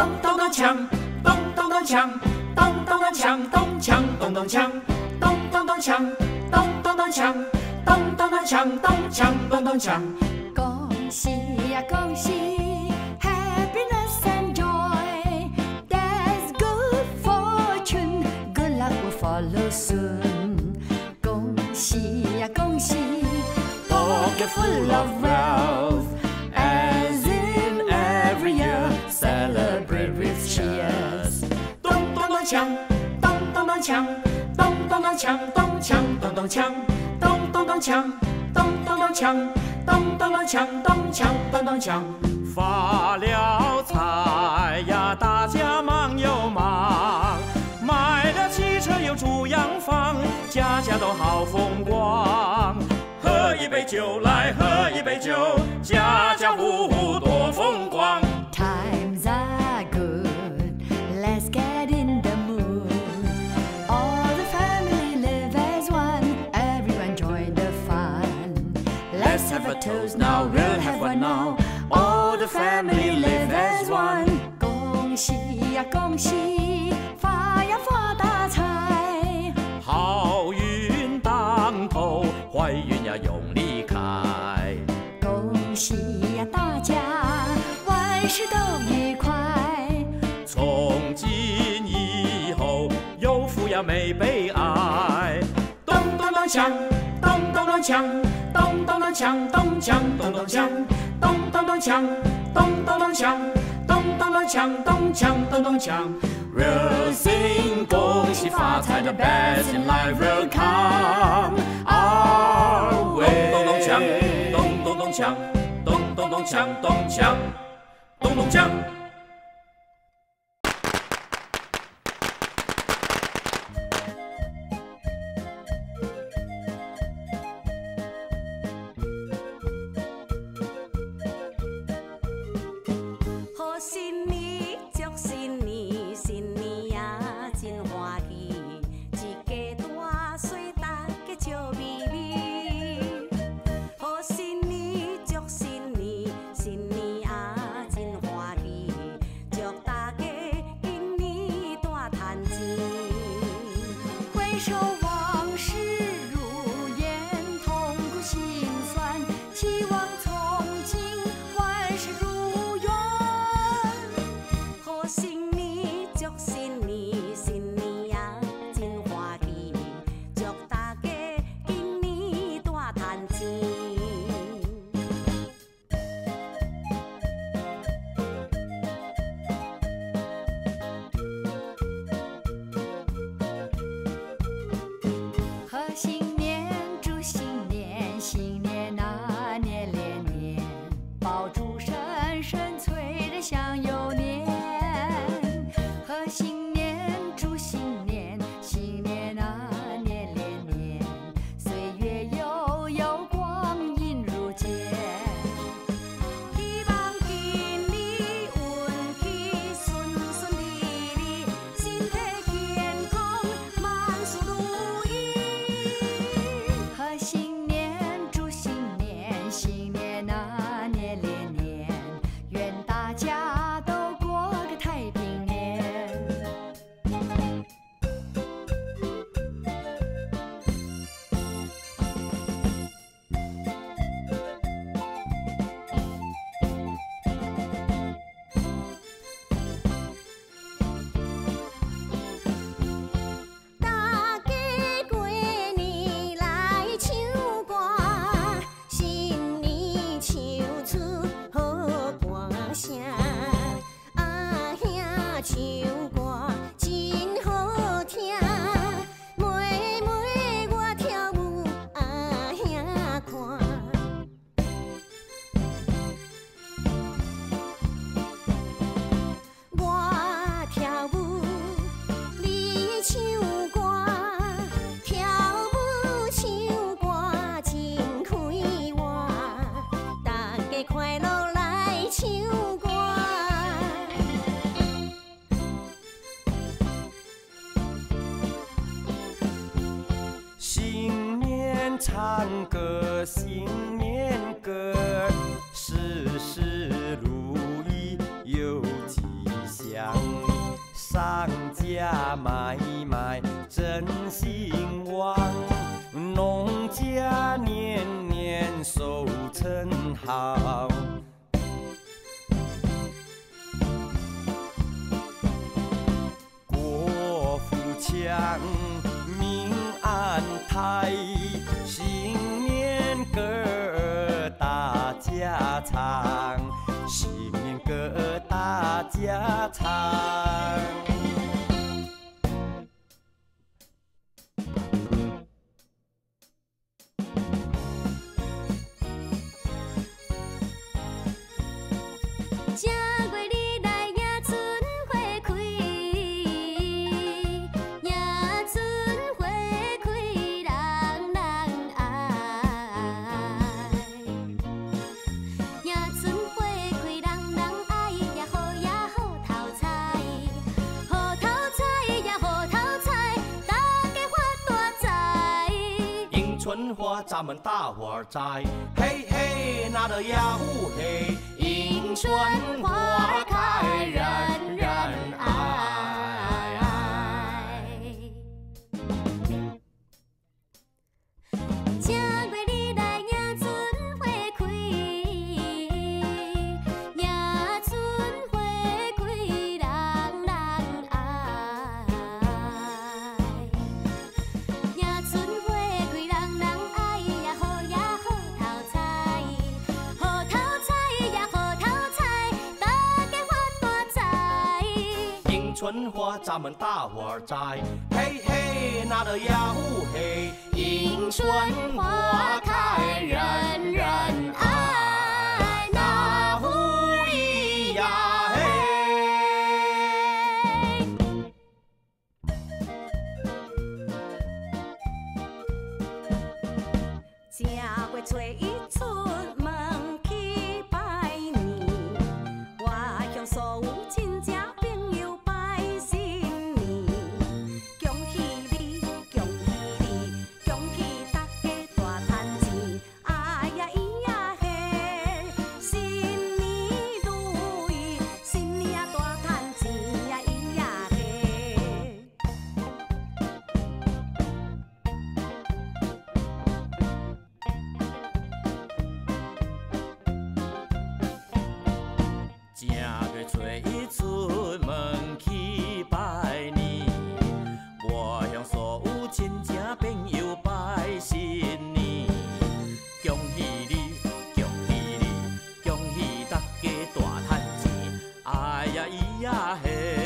咚咚咚锵，咚咚咚锵，咚咚咚锵，咚锵咚咚锵，咚咚咚锵，咚咚咚锵，咚咚咚锵，咚锵咚咚锵。恭喜呀恭喜，happiness and joy. There's good fortune, good luck will follow soon. 恭喜呀恭喜，pocket full of wealth. 锵，咚咚咚锵，咚咚咚锵，咚锵咚咚锵，咚咚咚锵，咚咚咚锵，咚咚咚锵，咚锵咚咚锵。发了财呀，大家忙又忙，买了汽车又住洋房，家家都好风光。喝一杯酒来，喝一杯酒，家家户户多风光。now we'll have now. All the family live as one. 恭喜呀恭喜发呀发大财。好运当头坏运呀永离开。恭喜呀大家万事都愉快。从今以后有福呀没悲哀。咚咚锵咚咚锵。咚咚咚锵，咚锵咚咚锵，咚咚咚锵，咚咚咚锵，咚咚咚锵，咚锵咚咚锵。We'll sing 恭喜发财，The best in life will come our way。咚咚咚锵，咚咚咚锵，咚咚咚锵，咚锵，咚咚锵。show. 情。新年歌事事如意有吉祥。上家买卖真兴旺农家年年收成好。国富强新年歌大家唱咱们大伙儿栽嘿嘿那个呀呼嘿。迎春花开人人春花，咱们大伙儿摘。嘿嘿，那得呀呜嘿，迎春花开，人人爱。head.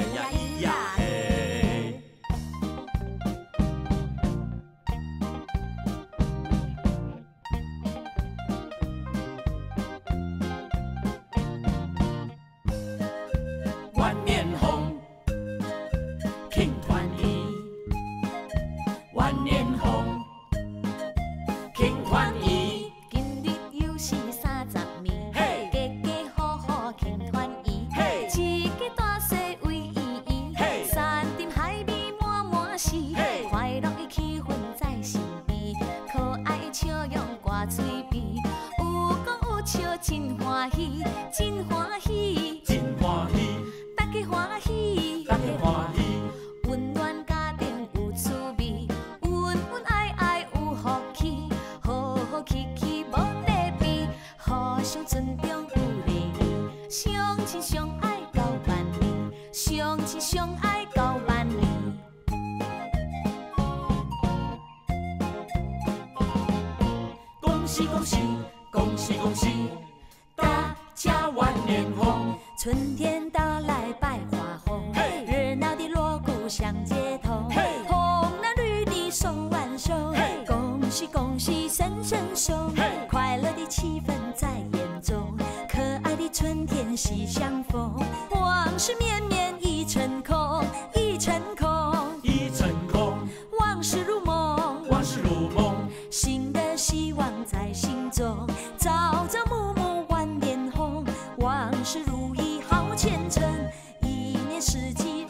诶呀咿呀真欢喜，真欢喜，大家欢喜，大家欢喜，温暖家庭有滋味，恩恩爱爱有福气，和和气气无代币，互相尊重有礼义，相亲相爱到万年，相亲相爱交万年，恭喜恭喜，恭喜恭喜。伸伸手快乐的气氛在眼中可爱的春天喜相逢往事绵绵一成空一成空。一成空。往事如梦往事如梦。新的希望在心中朝朝暮暮万年红往事如意好前程一年四季